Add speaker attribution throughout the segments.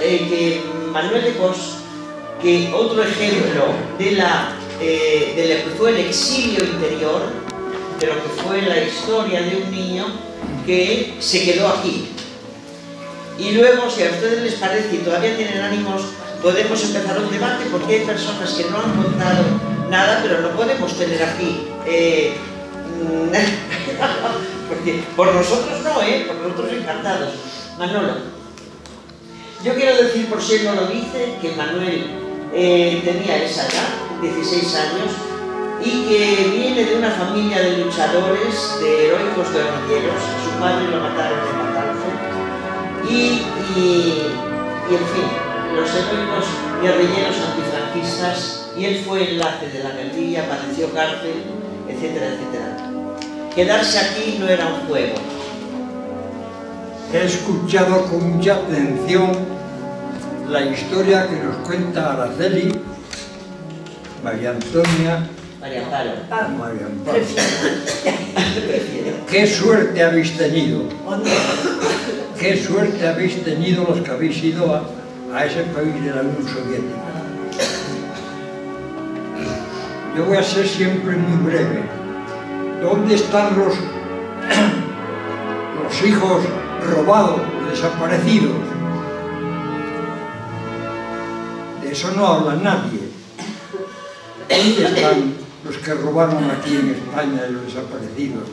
Speaker 1: eh, que Manuel de Cos, que otro ejemplo de, la, eh, de lo que fue el exilio interior, de lo que fue la historia de un niño que se quedó aquí. Y luego, si a ustedes les parece y todavía tienen ánimos, podemos empezar un debate porque hay personas que no han contado nada, pero no podemos tener aquí. Eh, porque por nosotros no, ¿eh? Por nosotros encantados. Manolo, yo quiero decir, por si no lo dice, que Manuel eh, tenía esa edad, 16 años, y que viene de una familia de luchadores, de heroicos guerrilleros. Su padre lo mataron en Matanza. Y, y, y, en fin, los heroicos guerrilleros antifranquistas, y él fue enlace de la guerrilla, padeció cárcel, etcétera, etcétera. Quedarse aquí no era un juego.
Speaker 2: He escuchado con mucha atención la historia que nos cuenta Araceli, María Antonia,
Speaker 1: María Amparo.
Speaker 2: María Amparo. ¿Qué suerte habéis tenido? ¿Qué suerte habéis tenido los que habéis ido a, a ese país de la Unión Soviética? Yo voy a ser siempre muy breve. ¿Dónde están los, los hijos robados, desaparecidos. De eso no habla nadie. ¿Dónde están los que robaron aquí en España y los desaparecidos?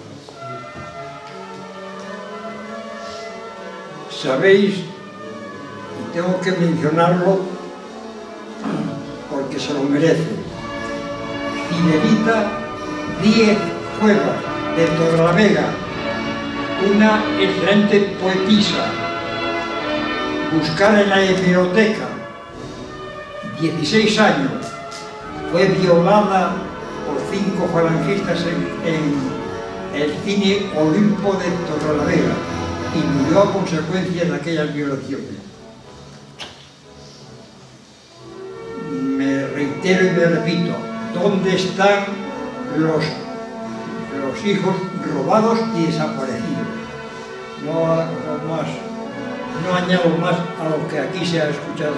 Speaker 2: Sabéis, y tengo que mencionarlo porque se lo merece, Cinevita Diez Cuevas de Torlavega, una excelente poetisa, buscar en la hemeroteca, 16 años, fue violada por cinco falangistas en, el cine Olimpo de Torrelavega y murió a consecuencia de aquellas violaciones. Me reitero y me repito, ¿dónde están los, los hijos robados y desaparecidos? No, no, más, no añado más a lo que aquí se ha escuchado.